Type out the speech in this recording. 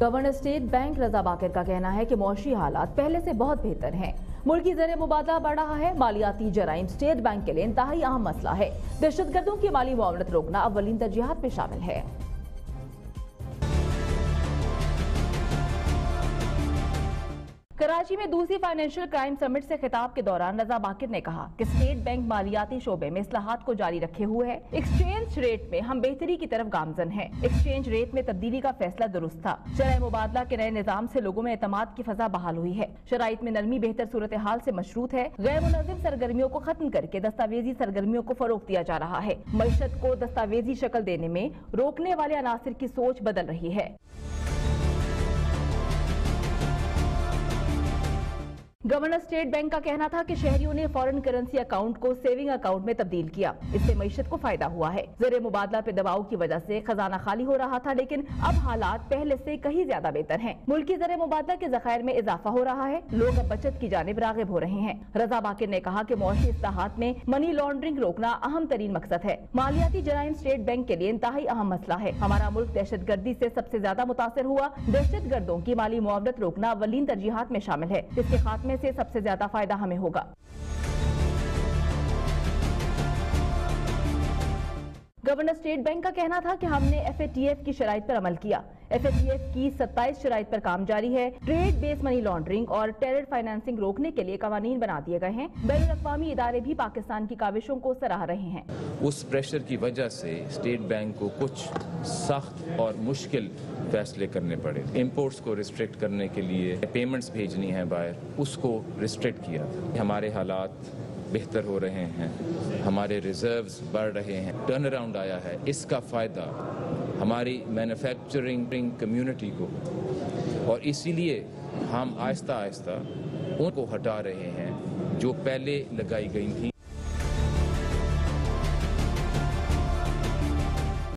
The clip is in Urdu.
Governor state bank Raza Baqir کا کہنا ہے کہ معاشی حالات پہلے سے بہت بہتر ہیں۔ ملکی زر مبادلہ بڑھ رہا ہے۔ مالیاتی جرائم اسٹیٹ بینک کے لیے انتہائی اہم مسئلہ ہے۔ دہشت گردوں کی مالی معاونت روکنا اولین ترجیحات میں شامل ہے۔ کراچی میں دوسری فائنینشل کرائم سمٹ سے خطاب کے دوران رضا باقر نے کہا کہ اسٹیٹ بینک مالیاتی شعبے میں اصلاحات کو جاری رکھے ہوئے ہے ایکسچینج ریٹ میں ہم بہتری کی طرف گامزن ہیں۔ ایکسچینج ریٹ میں تبدیلی کا فیصلہ درست تھا۔ شرح مبادلہ کے نئے نظام سے لوگوں میں اعتماد کی فضا بحال ہوئی ہے۔ شرائط میں نرمی بہتر صورتحال سے مشروط ہے۔ غیر منظم سرگرمیوں کو ختم کر کے دستاویزی سرگرمیوں کو فروغ دیا جا رہا ہے۔ معیشت کو دستاویزی شکل دینے میں روکنے والے عناصر کی سوچ بدل رہی ہے۔ گورنر اسٹیٹ بینک کا کہنا تھا کہ شہریوں نے فورن کرنسی اکاؤنٹ کو سیونگ اکاؤنٹ میں تبدیل کیا۔ اس سے معیشت کو فائدہ ہوا ہے۔ زر مبادلہ پہ دباؤ کی وجہ سے خزانہ خالی ہو رہا تھا، لیکن اب حالات پہلے سے کہیں زیادہ بہتر ہیں۔ ملکی زر مبادلہ کے ذخائر میں اضافہ ہو رہا ہے۔ لوگ اب بچت کی جانب راغب ہو رہے ہیں۔ رضا باقر نے کہا کہ معاشی اصلاحات میں منی لانڈرنگ روکنا اہم ترین مقصد ہے۔ مالیاتی جرائم اسٹیٹ بینک کے لیے انتہائی اہم مسئلہ ہے۔ ہمارا ملک دہشت گردی سے سب سے زیادہ متاثر ہوا۔ دہشت گردوں کی مالی معاونت روکنا اولین ترجیحات میں شامل ہے۔ اس کے خاتمے سے سب سے زیادہ فائدہ ہمیں ہوگا۔ گورنر اسٹیٹ بینک کا کہنا تھا کہ ہم نے ایف اے ٹی ایف کی شرائط پر عمل کیا۔ ایف اے ٹی ایف کی ستائیس شرائط پر کام جاری ہے۔ ٹریڈ بیس منی لانڈرنگ اور ٹیرر فائنانسنگ روکنے کے لیے قوانین بنا دیے گئے ہیں۔ بین الاقوامی ادارے بھی پاکستان کی کاوشوں کو سراہ رہے ہیں۔ اس پریشر کی وجہ سے اسٹیٹ بینک کو کچھ سخت اور مشکل فیصلے کرنے پڑے۔ امپورٹس کو ریسٹرکٹ کرنے کے لیے پیمنٹس بھیجنی ہے باہر۔ اس کو ریسٹرکٹ کیا۔ ہمارے حالات بہتر ہو رہے ہیں، ہمارے ریزروز بڑھ رہے ہیں ٹرن اراؤنڈ آیا ہے۔ اس کا فائدہ ہماری مینوفیکچرنگ کمیونٹی کو، اور اسی لیے ہم آہستہ آہستہ ان کو ہٹا رہے ہیں جو پہلے لگائی گئی تھیں۔